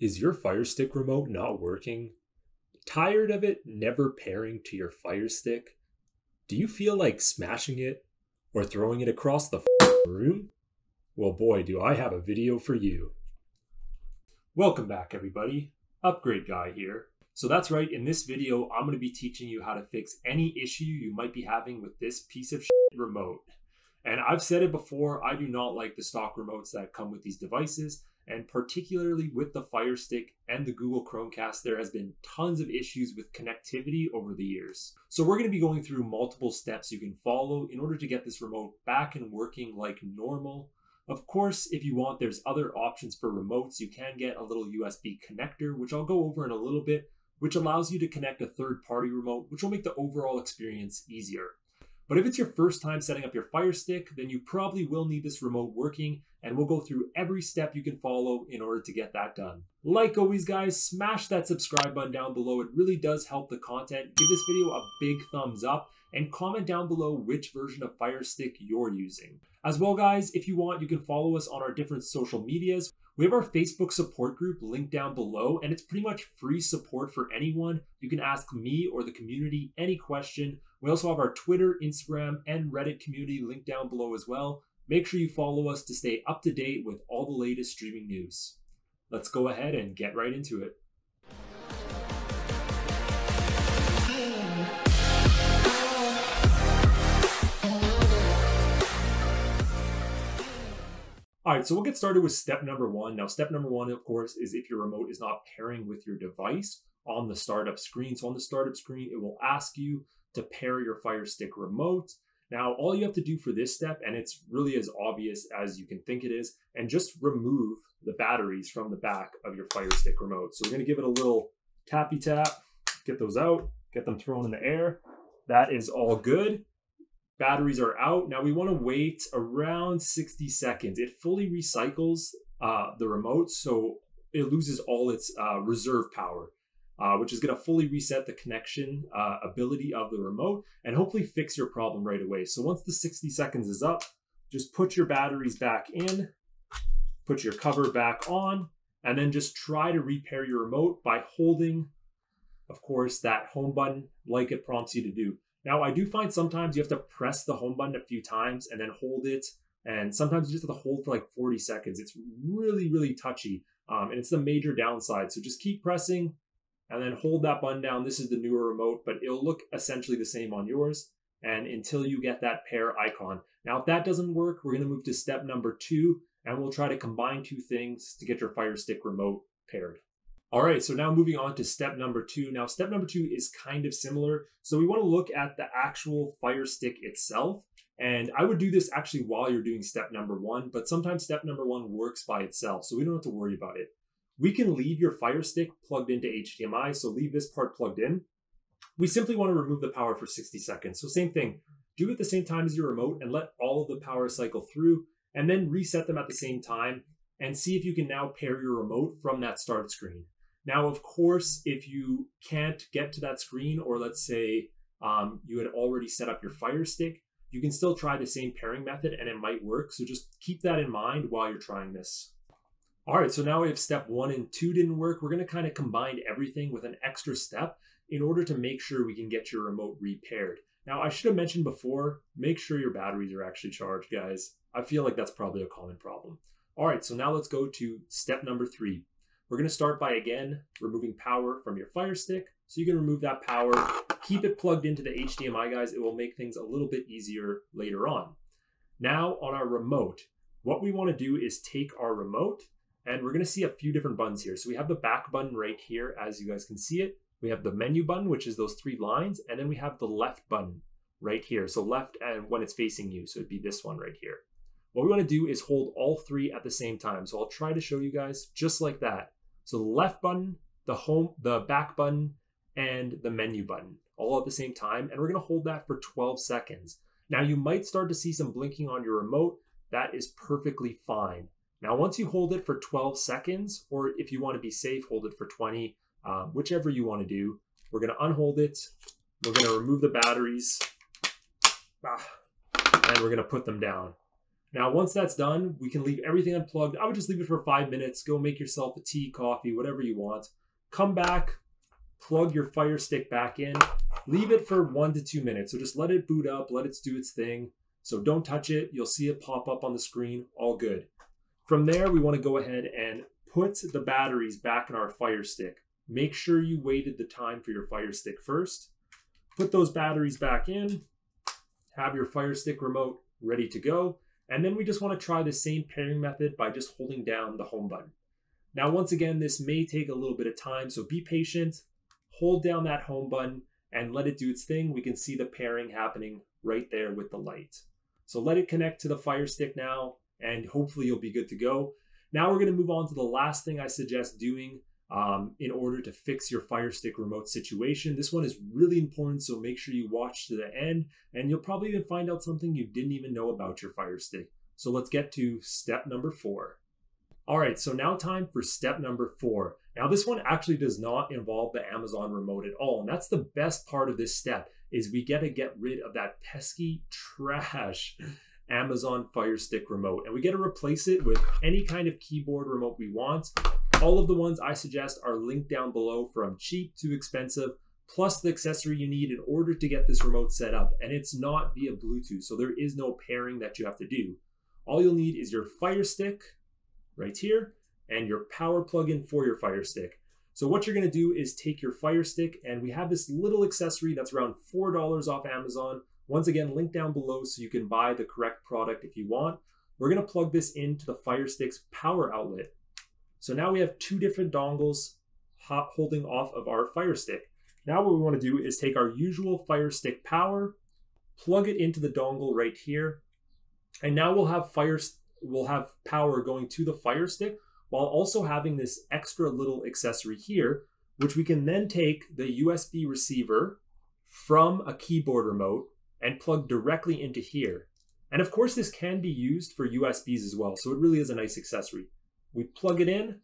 Is your Fire Stick remote not working? Tired of it never pairing to your Fire Stick? Do you feel like smashing it or throwing it across the room? Well, boy, do I have a video for you. Welcome back, everybody. Upgrade Guy here. So that's right, in this video, I'm going to be teaching you how to fix any issue you might be having with this piece of remote. And I've said it before, I do not like the stock remotes that come with these devices and particularly with the Fire Stick and the Google Chromecast, there has been tons of issues with connectivity over the years. So we're going to be going through multiple steps you can follow in order to get this remote back and working like normal. Of course, if you want, there's other options for remotes. You can get a little USB connector, which I'll go over in a little bit, which allows you to connect a third party remote, which will make the overall experience easier. But if it's your first time setting up your Fire Stick, then you probably will need this remote working, and we'll go through every step you can follow in order to get that done. Like always, guys, smash that subscribe button down below. It really does help the content. Give this video a big thumbs up, and comment down below which version of Fire Stick you're using. As well, guys, if you want, you can follow us on our different social medias. We have our Facebook support group linked down below, and it's pretty much free support for anyone. You can ask me or the community any question. We also have our Twitter, Instagram, and Reddit community linked down below as well. Make sure you follow us to stay up to date with all the latest streaming news. Let's go ahead and get right into it. So we'll get started with step number one. Now, step number one, of course, is if your remote is not pairing with your device on the startup screen. So on the startup screen, it will ask you to pair your Fire Stick remote. Now, all you have to do for this step, and it's really as obvious as you can think it is, and just remove the batteries from the back of your Fire Stick remote. So we're gonna give it a little tappy tap, get those out, get them thrown in the air. That is all good batteries are out. Now we want to wait around 60 seconds. It fully recycles uh, the remote, so it loses all its uh, reserve power, uh, which is going to fully reset the connection uh, ability of the remote and hopefully fix your problem right away. So once the 60 seconds is up, just put your batteries back in, put your cover back on, and then just try to repair your remote by holding, of course, that home button like it prompts you to do. Now, I do find sometimes you have to press the home button a few times and then hold it. And sometimes you just have to hold for like 40 seconds. It's really, really touchy. Um, and it's the major downside. So just keep pressing and then hold that button down. This is the newer remote, but it'll look essentially the same on yours. And until you get that pair icon. Now, if that doesn't work, we're going to move to step number two, and we'll try to combine two things to get your Fire Stick remote paired. All right, so now moving on to step number two. Now, step number two is kind of similar. So we want to look at the actual Fire Stick itself. And I would do this actually while you're doing step number one, but sometimes step number one works by itself, so we don't have to worry about it. We can leave your Fire Stick plugged into HDMI, so leave this part plugged in. We simply want to remove the power for 60 seconds. So same thing, do it the same time as your remote and let all of the power cycle through, and then reset them at the same time and see if you can now pair your remote from that start screen. Now, of course, if you can't get to that screen, or let's say um, you had already set up your Fire Stick, you can still try the same pairing method and it might work. So just keep that in mind while you're trying this. All right, so now if step one and two didn't work, we're gonna kind of combine everything with an extra step in order to make sure we can get your remote repaired. Now, I should have mentioned before, make sure your batteries are actually charged, guys. I feel like that's probably a common problem. All right, so now let's go to step number three, we're going to start by again removing power from your Fire Stick. So you can remove that power, keep it plugged into the HDMI, guys. It will make things a little bit easier later on. Now on our remote, what we want to do is take our remote and we're going to see a few different buttons here. So we have the back button right here, as you guys can see it. We have the menu button, which is those three lines, and then we have the left button right here. So left and when it's facing you, so it'd be this one right here. What we want to do is hold all three at the same time. So I'll try to show you guys just like that. So the left button, the home, the back button, and the menu button all at the same time. And we're going to hold that for 12 seconds. Now you might start to see some blinking on your remote. That is perfectly fine. Now, once you hold it for 12 seconds, or if you want to be safe, hold it for 20, uh, whichever you want to do. We're going to unhold it. We're to remove the batteries. Ah, and we're going to put them down. Now, once that's done, we can leave everything unplugged. I would just leave it for five minutes. Go make yourself a tea, coffee, whatever you want. Come back, plug your Fire Stick back in, leave it for one to two minutes. So just let it boot up, let it do its thing. So don't touch it. You'll see it pop up on the screen. All good. From there, we want to go ahead and put the batteries back in our Fire Stick. Make sure you waited the time for your Fire Stick first. Put those batteries back in. Have your Fire Stick remote ready to go. And then we just want to try the same pairing method by just holding down the home button. Now, once again, this may take a little bit of time, so be patient. Hold down that home button and let it do its thing. We can see the pairing happening right there with the light. So let it connect to the Fire Stick now, and hopefully you'll be good to go. Now we're going to move on to the last thing I suggest doing um, in order to fix your Fire Stick remote situation. This one is really important, so make sure you watch to the end, and you'll probably even find out something you didn't even know about your Fire Stick. So let's get to step number four. All right, so now time for step number four. Now this one actually does not involve the Amazon remote at all, and that's the best part of this step is we get to get rid of that pesky trash Amazon Fire Stick remote, and we get to replace it with any kind of keyboard remote we want. All of the ones I suggest are linked down below from cheap to expensive, plus the accessory you need in order to get this remote set up. And it's not via Bluetooth, so there is no pairing that you have to do. All you'll need is your Fire Stick right here and your power plug-in for your Fire Stick. So what you're gonna do is take your Fire Stick and we have this little accessory that's around $4 off Amazon. Once again, link down below so you can buy the correct product if you want. We're gonna plug this into the Fire Stick's power outlet. So now we have two different dongles holding off of our Fire Stick. Now what we want to do is take our usual Fire Stick power, plug it into the dongle right here, and now we'll have fire we'll have power going to the Fire Stick while also having this extra little accessory here, which we can then take the USB receiver from a keyboard remote and plug directly into here. And of course, this can be used for USBs as well, so it really is a nice accessory. We plug it in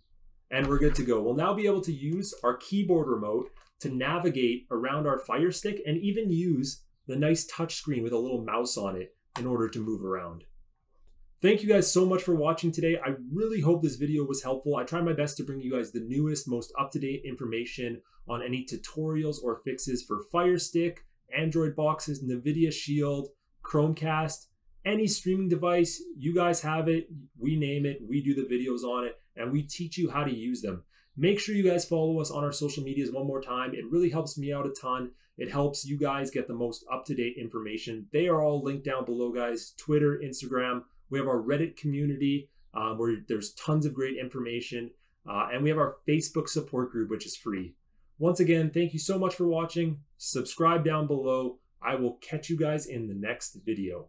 and we're good to go. We'll now be able to use our keyboard remote to navigate around our Fire Stick and even use the nice touchscreen with a little mouse on it in order to move around. Thank you guys so much for watching today. I really hope this video was helpful. I try my best to bring you guys the newest, most up-to-date information on any tutorials or fixes for Fire Stick, Android boxes, NVIDIA Shield, Chromecast, any streaming device, you guys have it, we name it, we do the videos on it, and we teach you how to use them. Make sure you guys follow us on our social medias one more time. It really helps me out a ton. It helps you guys get the most up to date information. They are all linked down below, guys Twitter, Instagram. We have our Reddit community um, where there's tons of great information. Uh, and we have our Facebook support group, which is free. Once again, thank you so much for watching. Subscribe down below. I will catch you guys in the next video.